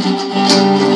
Música